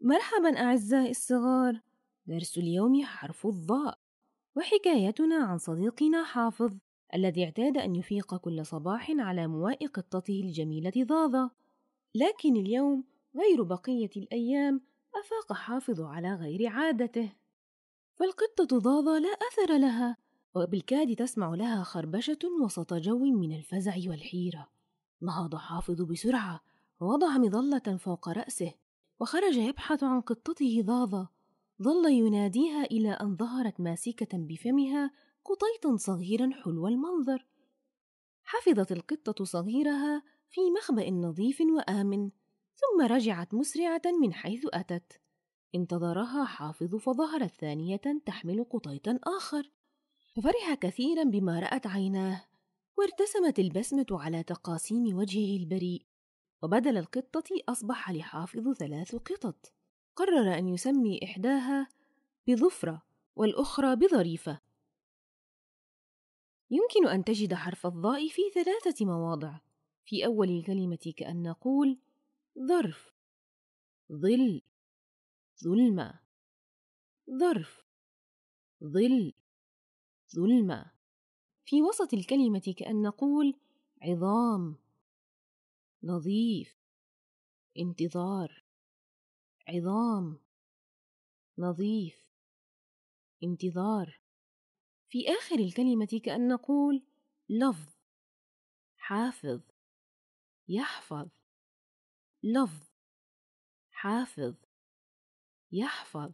مرحبا أعزائي الصغار. درس اليوم حرف الضاء. وحكايتنا عن صديقنا حافظ الذي اعتاد أن يفيق كل صباح على مواء قطته الجميلة ضاضة. لكن اليوم غير بقية الأيام أفاق حافظ على غير عادته. فالقطة ضاضة لا أثر لها وبالكاد تسمع لها خربشة وسط جو من الفزع والحيرة. نهض حافظ بسرعة ووضع مظلة فوق رأسه. وخرج يبحث عن قطته ضاضة. ظل يناديها إلى أن ظهرت ماسكة بفمها قطيطا صغيرا حلو المنظر. حفظت القطة صغيرها في مخبأ نظيف وآمن ثم رجعت مسرعة من حيث أتت. انتظرها حافظ فظهرت ثانية تحمل قطيطا آخر. ففرح كثيرا بما رأت عيناه وارتسمت البسمة على تقاسيم وجهه البريء. وبدل القطة أصبح لحافظ ثلاث قطط. قرر أن يسمي إحداها بظفرة والأخرى بظريفة. يمكن أن تجد حرف الضاء في ثلاثة مواضع. في أول الكلمة كأن نقول ظرف. ظل. ظلمة. ظرف. ظل. ظلمة. في وسط الكلمة كأن نقول عظام. نظيف انتظار عظام نظيف انتظار. في آخر الكلمة كأن نقول لفظ حافظ يحفظ لفظ حافظ يحفظ.